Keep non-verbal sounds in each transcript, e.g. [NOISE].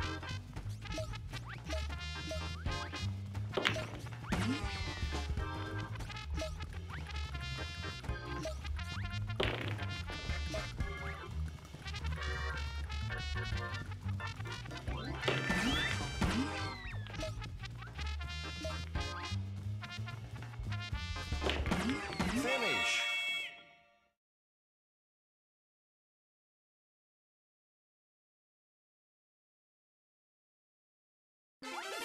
Finish! Start! Finish! Woo!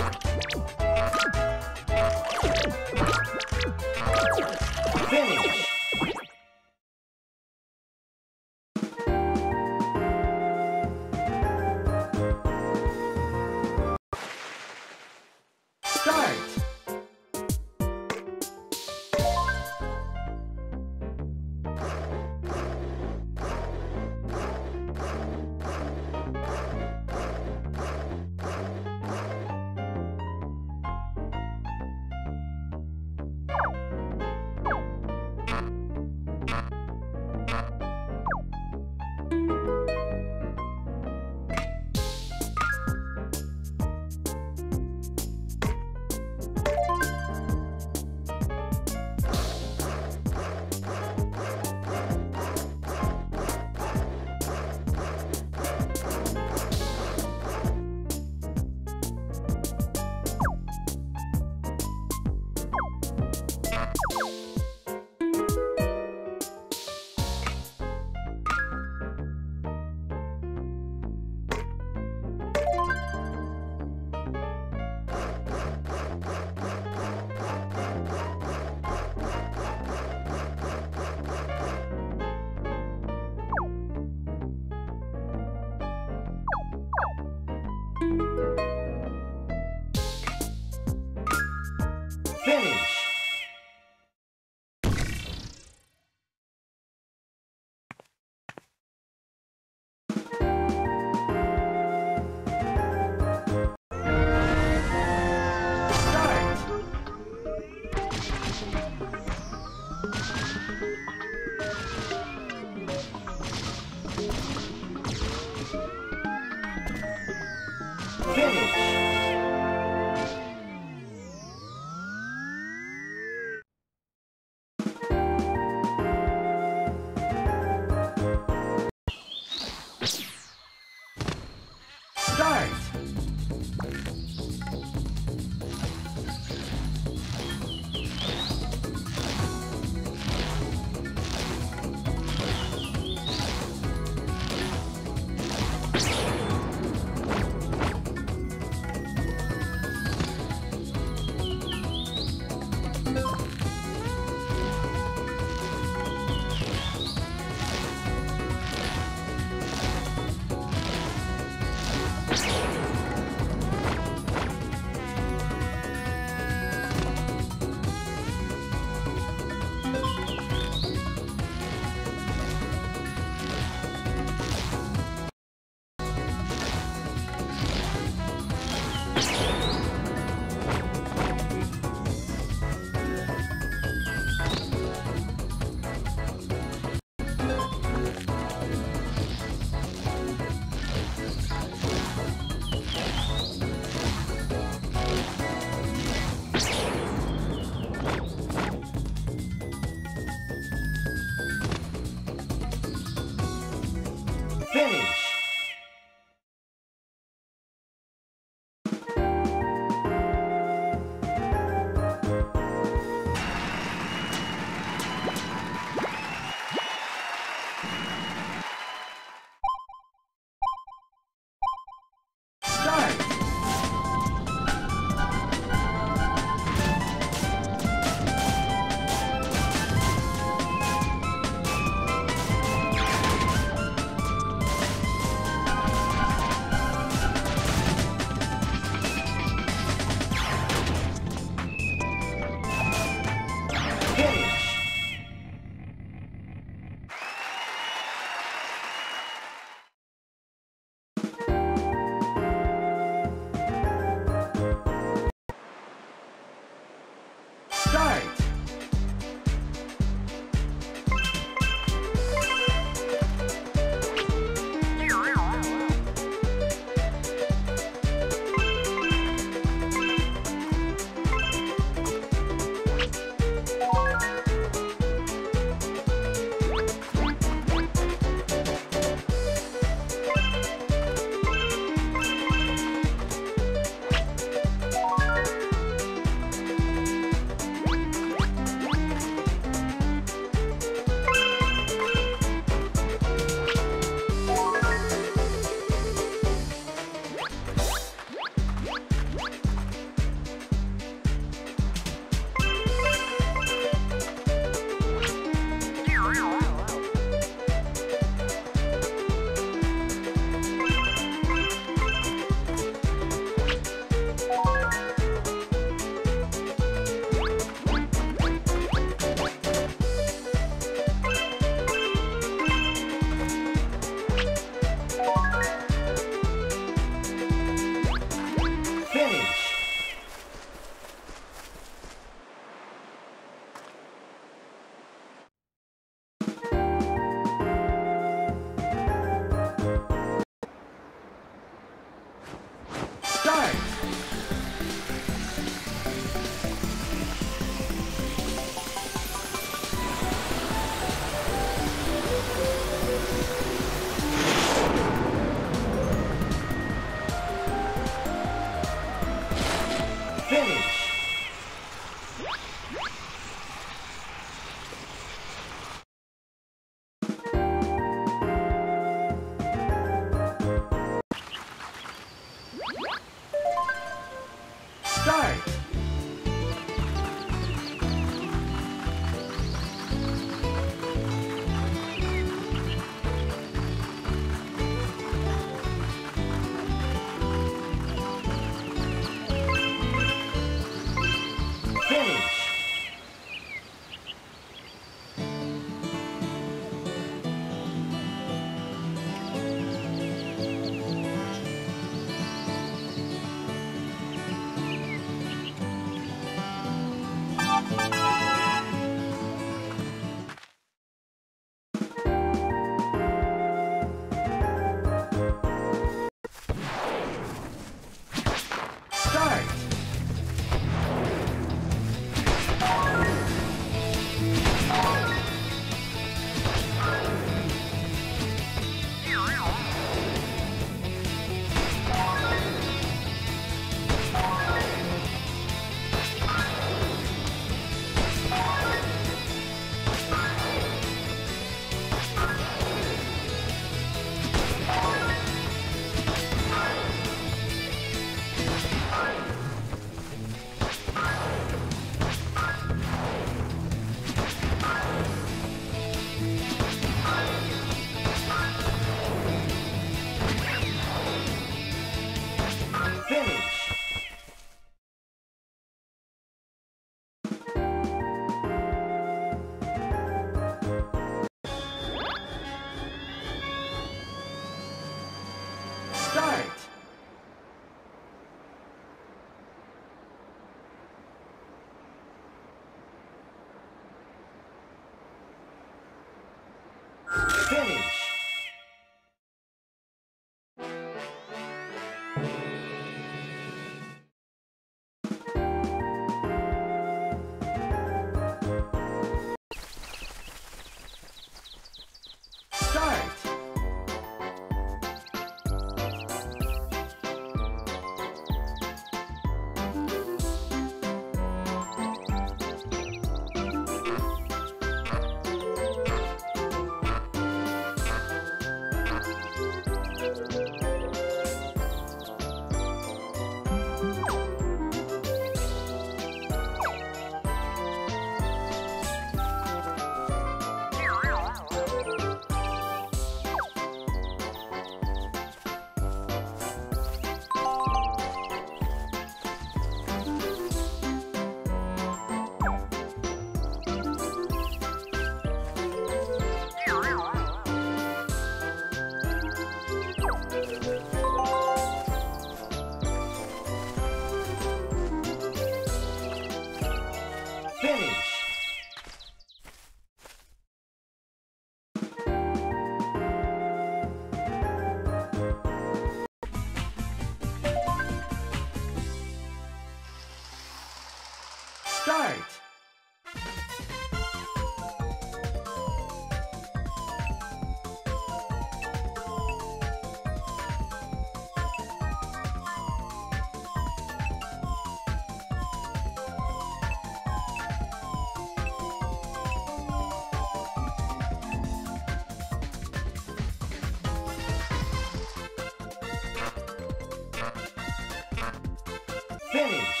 Finish.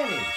Finish.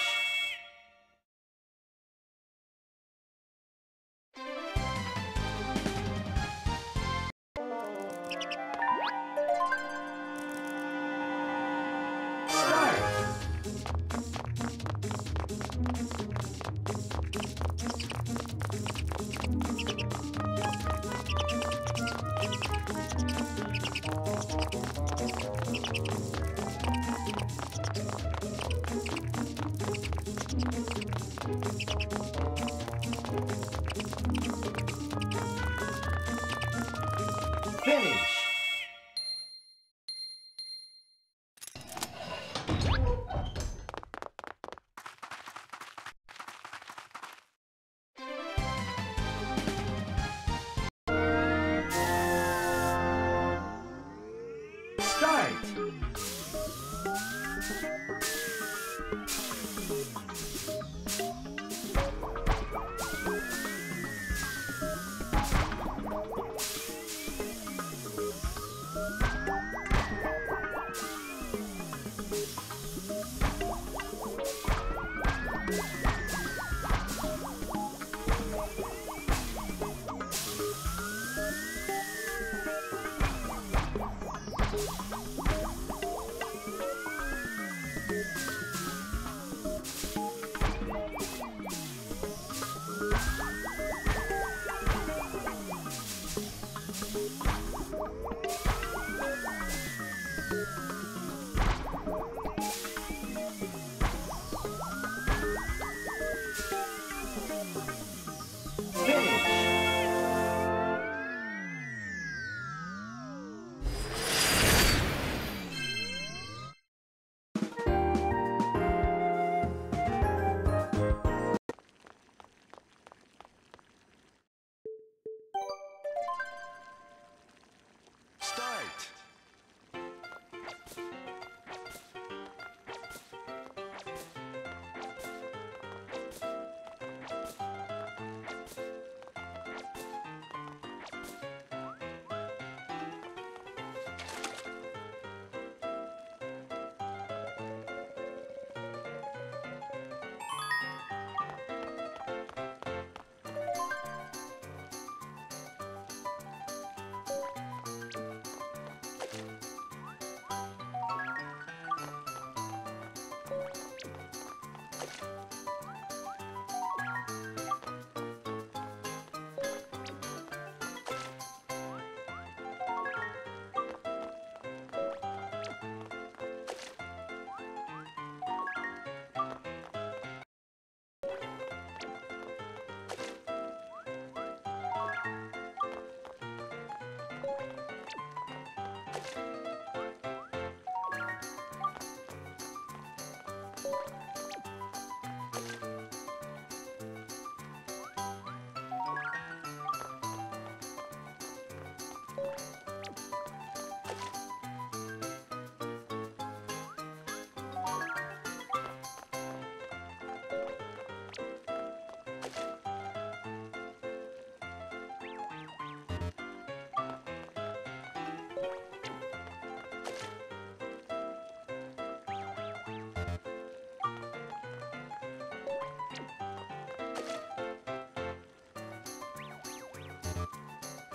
Bye. [LAUGHS]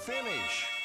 Finish.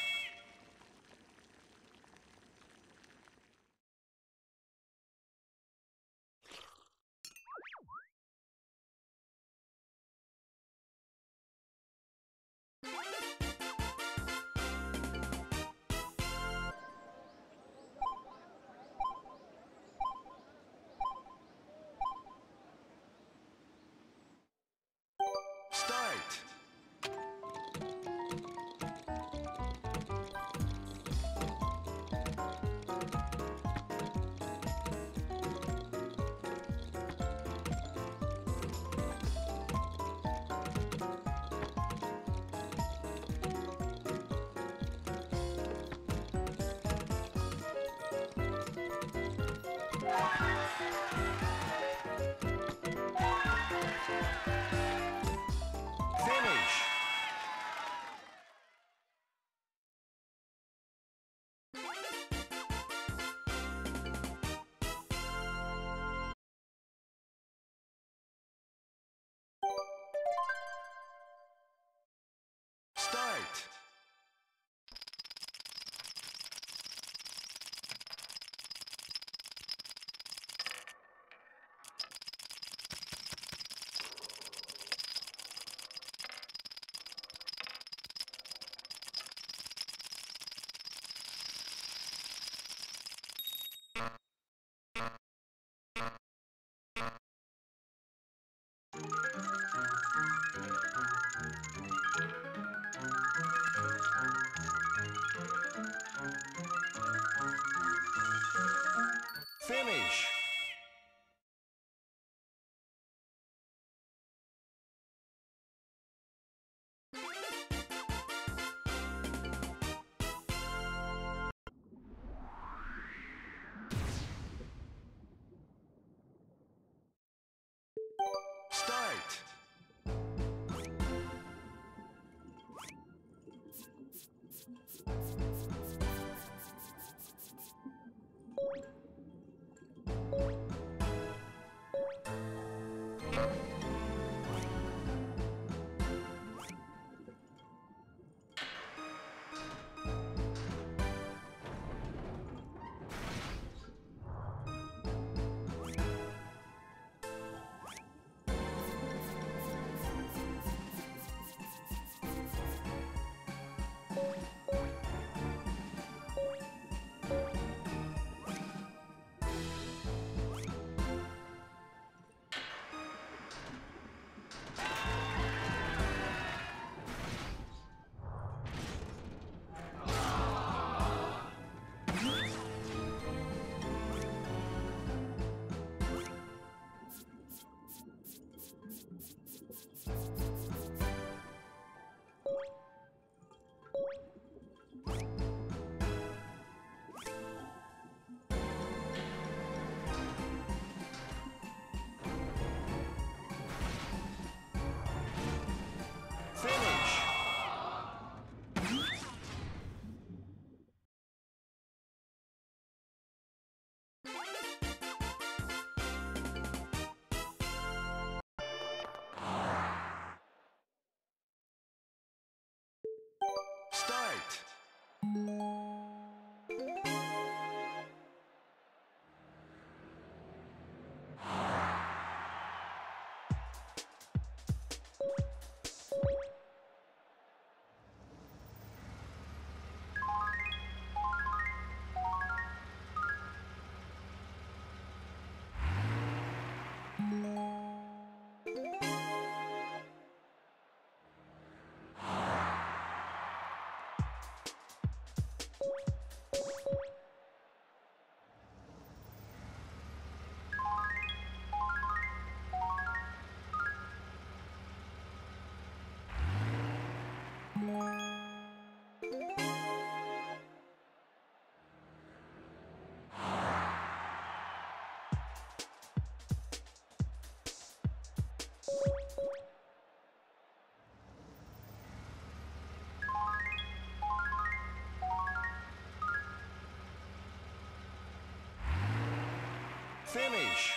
finish.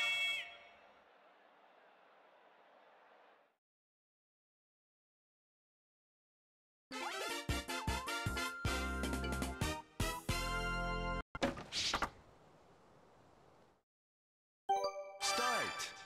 Start.